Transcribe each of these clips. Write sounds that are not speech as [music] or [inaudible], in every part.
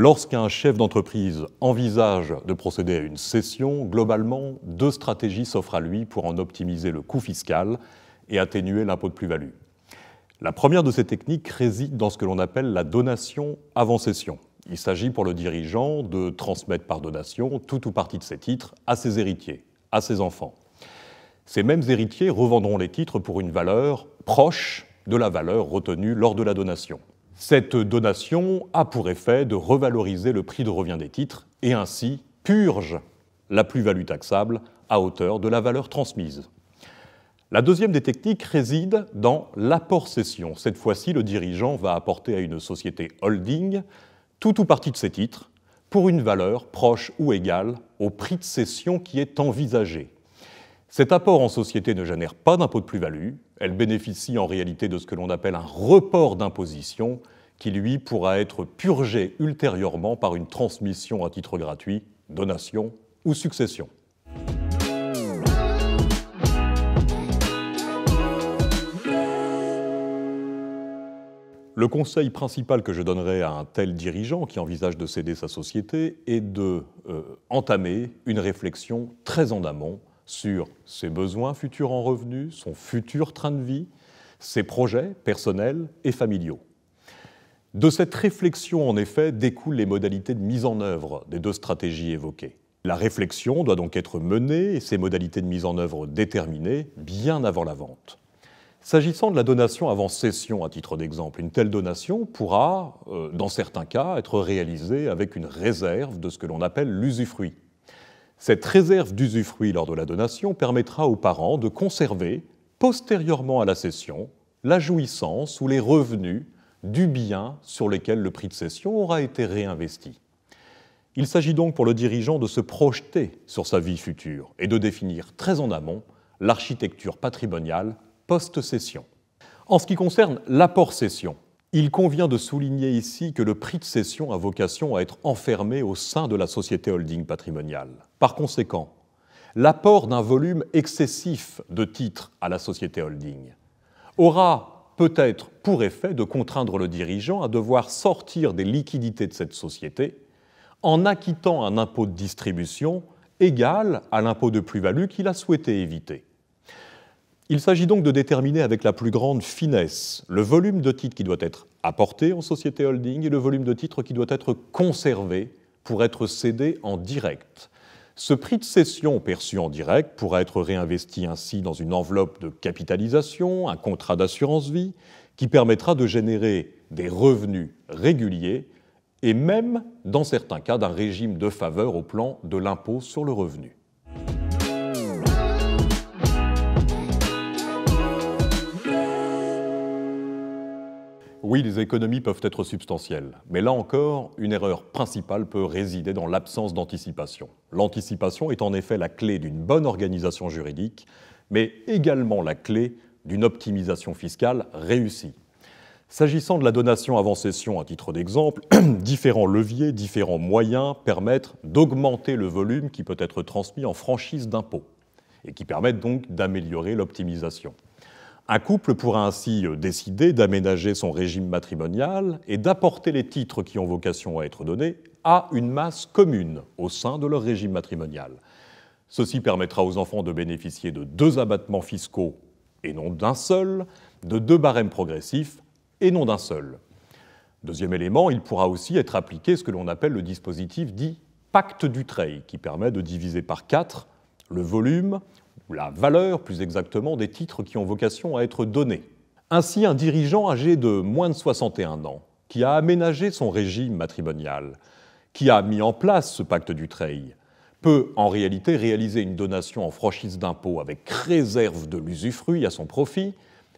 Lorsqu'un chef d'entreprise envisage de procéder à une cession, globalement, deux stratégies s'offrent à lui pour en optimiser le coût fiscal et atténuer l'impôt de plus-value. La première de ces techniques réside dans ce que l'on appelle la donation avant cession. Il s'agit pour le dirigeant de transmettre par donation tout ou partie de ses titres à ses héritiers, à ses enfants. Ces mêmes héritiers revendront les titres pour une valeur proche de la valeur retenue lors de la donation. Cette donation a pour effet de revaloriser le prix de revient des titres et ainsi purge la plus-value taxable à hauteur de la valeur transmise. La deuxième des techniques réside dans l'apport-cession. Cette fois-ci, le dirigeant va apporter à une société holding tout ou partie de ses titres pour une valeur proche ou égale au prix de cession qui est envisagé. Cet apport en société ne génère pas d'impôt de plus-value, elle bénéficie en réalité de ce que l'on appelle un report d'imposition qui, lui, pourra être purgé ultérieurement par une transmission à titre gratuit, donation ou succession. Le conseil principal que je donnerais à un tel dirigeant qui envisage de céder sa société est de euh, entamer une réflexion très en amont sur ses besoins futurs en revenus, son futur train de vie, ses projets personnels et familiaux. De cette réflexion, en effet, découlent les modalités de mise en œuvre des deux stratégies évoquées. La réflexion doit donc être menée et ses modalités de mise en œuvre déterminées bien avant la vente. S'agissant de la donation avant cession, à titre d'exemple, une telle donation pourra, euh, dans certains cas, être réalisée avec une réserve de ce que l'on appelle l'usufruit. Cette réserve d'usufruit lors de la donation permettra aux parents de conserver, postérieurement à la cession, la jouissance ou les revenus du bien sur lesquels le prix de cession aura été réinvesti. Il s'agit donc pour le dirigeant de se projeter sur sa vie future et de définir très en amont l'architecture patrimoniale post-cession. En ce qui concerne l'apport-cession, il convient de souligner ici que le prix de cession a vocation à être enfermé au sein de la société holding patrimoniale. Par conséquent, l'apport d'un volume excessif de titres à la société holding aura peut-être pour effet de contraindre le dirigeant à devoir sortir des liquidités de cette société en acquittant un impôt de distribution égal à l'impôt de plus-value qu'il a souhaité éviter. Il s'agit donc de déterminer avec la plus grande finesse le volume de titres qui doit être apporté en société holding et le volume de titres qui doit être conservé pour être cédé en direct. Ce prix de cession perçu en direct pourra être réinvesti ainsi dans une enveloppe de capitalisation, un contrat d'assurance vie, qui permettra de générer des revenus réguliers et même, dans certains cas, d'un régime de faveur au plan de l'impôt sur le revenu. Oui, les économies peuvent être substantielles, mais là encore, une erreur principale peut résider dans l'absence d'anticipation. L'anticipation est en effet la clé d'une bonne organisation juridique, mais également la clé d'une optimisation fiscale réussie. S'agissant de la donation avant cession, à titre d'exemple, [clears throat] différents leviers, différents moyens permettent d'augmenter le volume qui peut être transmis en franchise d'impôt et qui permettent donc d'améliorer l'optimisation. Un couple pourra ainsi euh, décider d'aménager son régime matrimonial et d'apporter les titres qui ont vocation à être donnés à une masse commune au sein de leur régime matrimonial. Ceci permettra aux enfants de bénéficier de deux abattements fiscaux et non d'un seul, de deux barèmes progressifs et non d'un seul. Deuxième élément, il pourra aussi être appliqué ce que l'on appelle le dispositif dit pacte du treil, qui permet de diviser par quatre le volume la valeur plus exactement des titres qui ont vocation à être donnés. Ainsi, un dirigeant âgé de moins de 61 ans, qui a aménagé son régime matrimonial, qui a mis en place ce pacte du treil, peut en réalité réaliser une donation en franchise d'impôt avec réserve de l'usufruit à son profit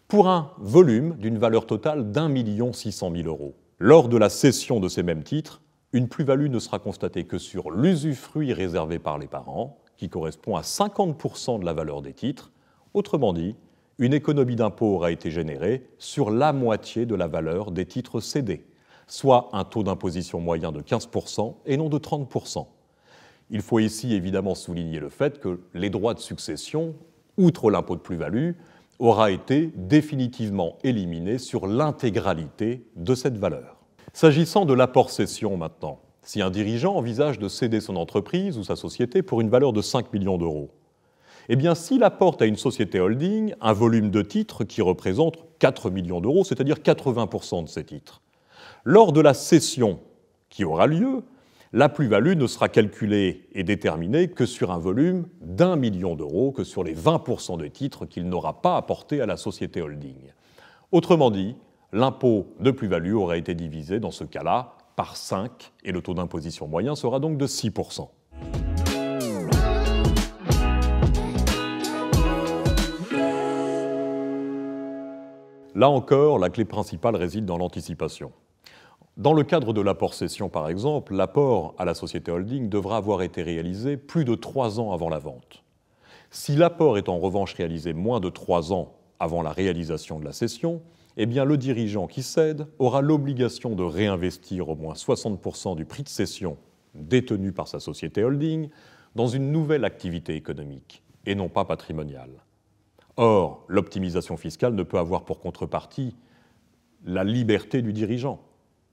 pour un volume d'une valeur totale d'un million six cent mille euros. Lors de la cession de ces mêmes titres, une plus-value ne sera constatée que sur l'usufruit réservé par les parents, qui correspond à 50% de la valeur des titres. Autrement dit, une économie d'impôt aura été générée sur la moitié de la valeur des titres cédés, soit un taux d'imposition moyen de 15% et non de 30%. Il faut ici évidemment souligner le fait que les droits de succession, outre l'impôt de plus-value, aura été définitivement éliminé sur l'intégralité de cette valeur. S'agissant de l'apport cession maintenant, si un dirigeant envisage de céder son entreprise ou sa société pour une valeur de 5 millions d'euros Eh bien, s'il apporte à une société holding un volume de titres qui représente 4 millions d'euros, c'est-à-dire 80% de ces titres, lors de la cession qui aura lieu, la plus-value ne sera calculée et déterminée que sur un volume d'un million d'euros, que sur les 20% de titres qu'il n'aura pas apportés à la société holding. Autrement dit, l'impôt de plus-value aurait été divisé dans ce cas-là par 5 et le taux d'imposition moyen sera donc de 6%. Là encore, la clé principale réside dans l'anticipation. Dans le cadre de l'apport-cession, par exemple, l'apport à la société holding devra avoir été réalisé plus de trois ans avant la vente. Si l'apport est en revanche réalisé moins de trois ans avant la réalisation de la cession, eh bien, le dirigeant qui cède aura l'obligation de réinvestir au moins 60% du prix de cession détenu par sa société holding dans une nouvelle activité économique et non pas patrimoniale. Or, l'optimisation fiscale ne peut avoir pour contrepartie la liberté du dirigeant.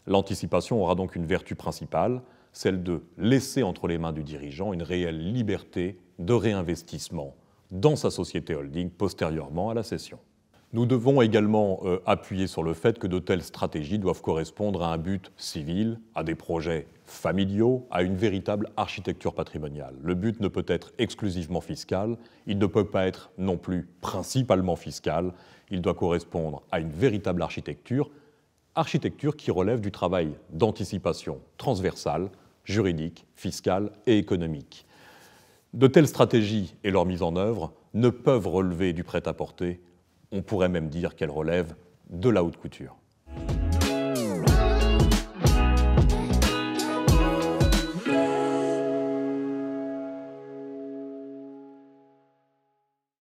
L'anticipation aura donc une vertu principale, celle de laisser entre les mains du dirigeant une réelle liberté de réinvestissement dans sa société holding postérieurement à la cession. Nous devons également euh, appuyer sur le fait que de telles stratégies doivent correspondre à un but civil, à des projets familiaux, à une véritable architecture patrimoniale. Le but ne peut être exclusivement fiscal, il ne peut pas être non plus principalement fiscal, il doit correspondre à une véritable architecture, architecture qui relève du travail d'anticipation transversale, juridique, fiscale et économique. De telles stratégies et leur mise en œuvre ne peuvent relever du prêt-à-porter on pourrait même dire qu'elle relève de la haute couture.